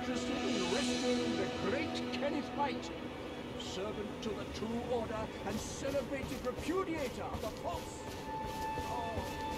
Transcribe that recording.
Interested in rescuing the great Kenneth Haight, servant to the True Order and celebrated repudiator of the false. Oh,